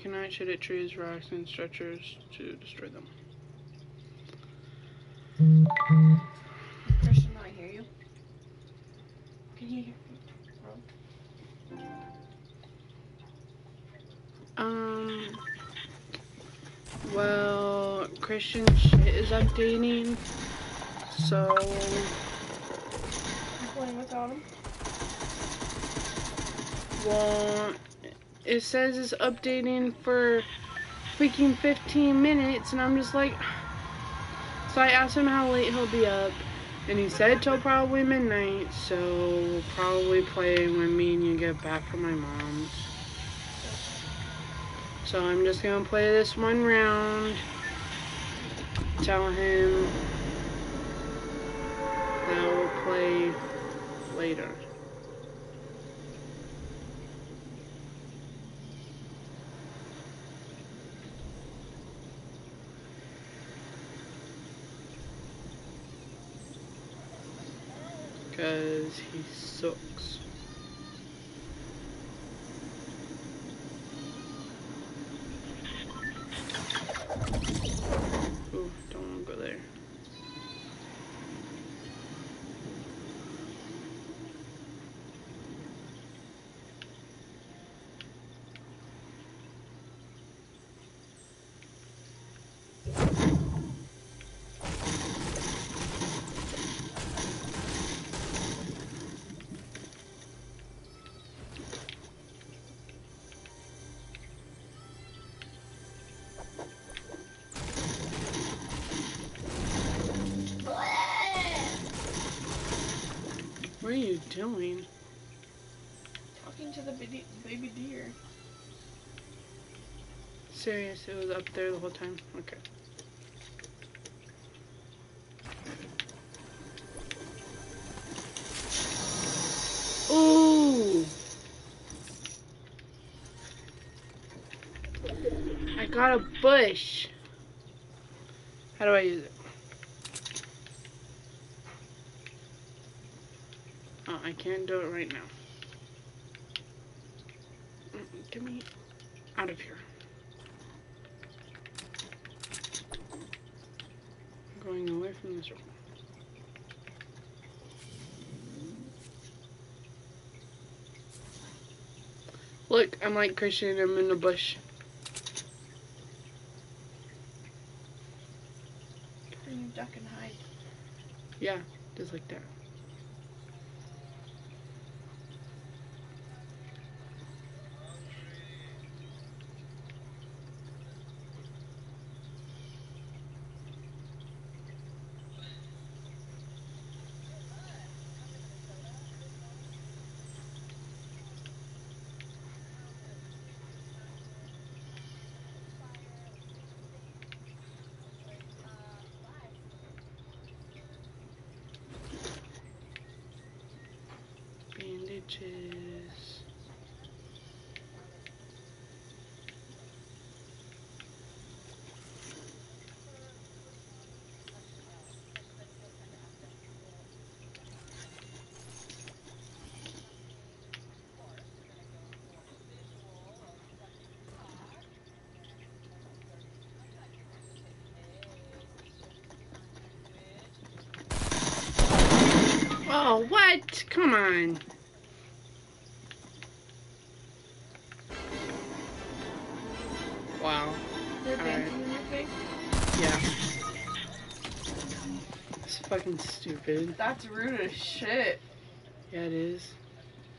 cannot shoot at trees, rocks, and structures to destroy them. Christian, I hear you. Can you hear me? Um. Well, Christian shit is updating, so You playing without him? well, it says it's updating for freaking 15 minutes, and I'm just like. So I asked him how late he'll be up, and he said till probably midnight. So we'll probably play when me and you get back from my mom's. So I'm just gonna play this one round. Tell him that we'll play later. Cause he sucks. What are you doing? Talking to the baby, baby deer. Serious, it was up there the whole time? Okay. Ooh! I got a bush. How do I use it? Oh, I can't do it right now. Mm, Get me out of here. I'm going away from this room. Look, I'm like Christian, I'm in the bush. Can you duck and hide? Yeah, just like that. Oh, what? Come on. Wow. They're Alright. dancing in your face? Yeah. It's fucking stupid. That's rude as shit. Yeah, it is.